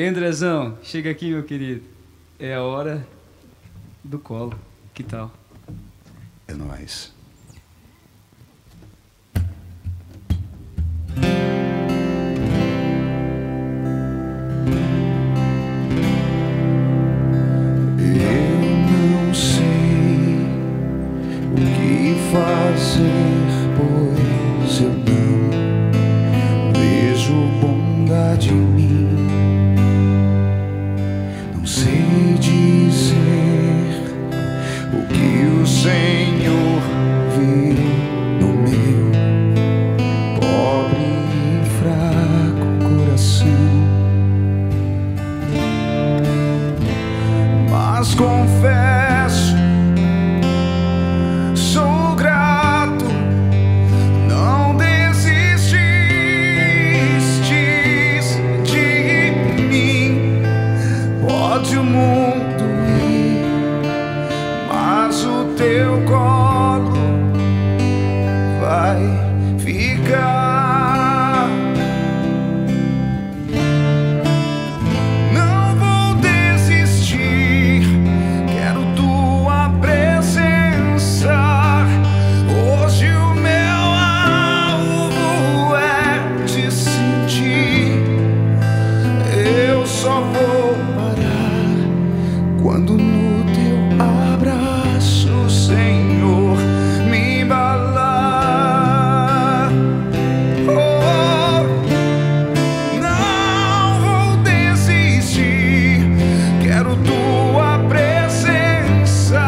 E Andrezão, chega aqui, meu querido. É a hora do colo. Que tal? É nóis. Eu não sei o que fazer, Mas confesso, sou grato, não desististes de mim. Pode o mundo quando no teu abraço, Senhor, me embalar. Oh, não vou desistir, quero tua presença.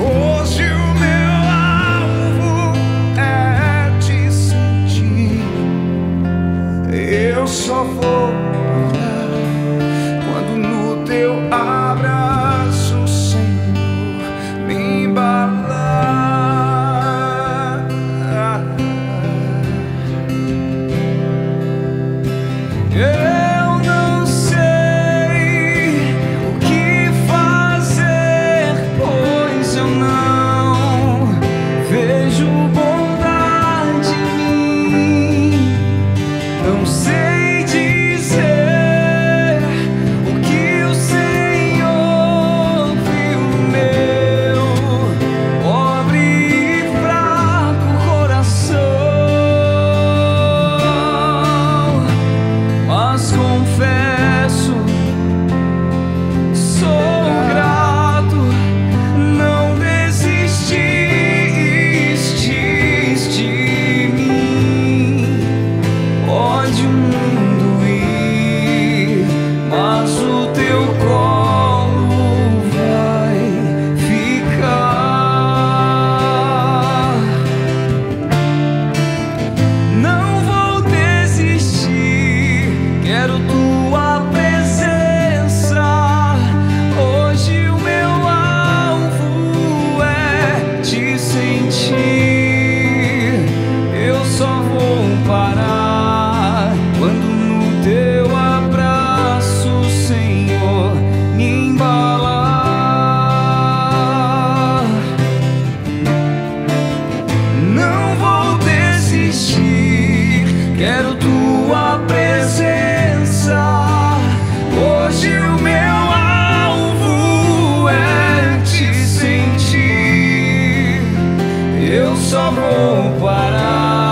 Hoje o meu alvo é te sentir. Eu só vou Eu quero tua presença. Hoje o meu alvo é te sentir. Eu só vou parar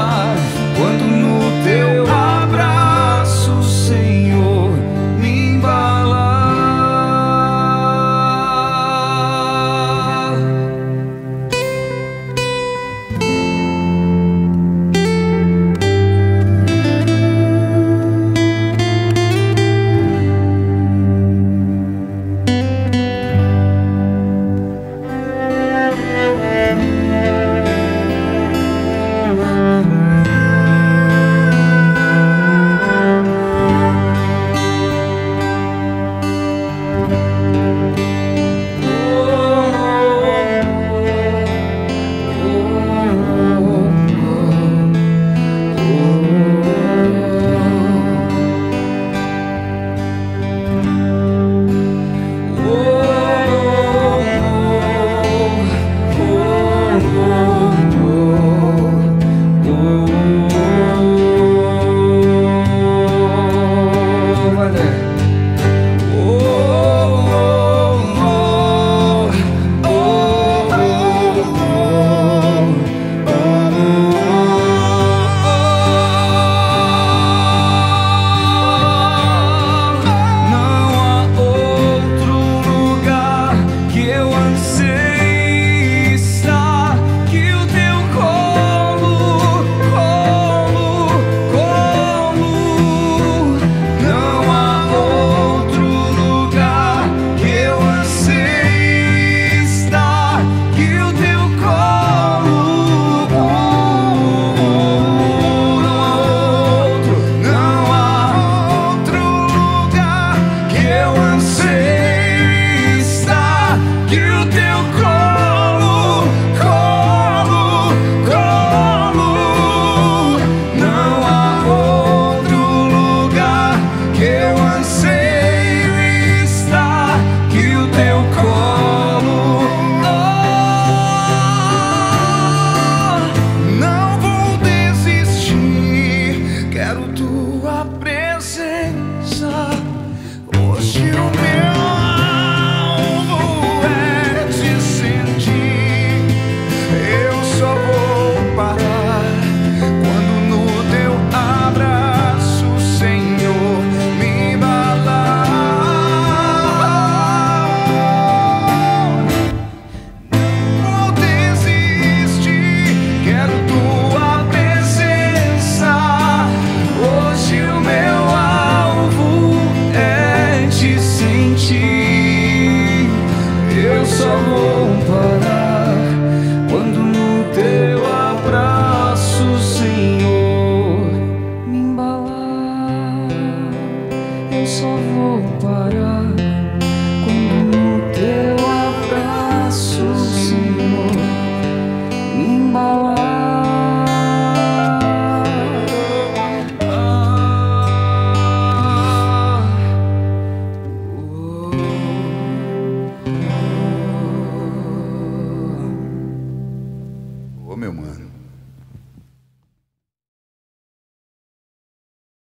só vou parar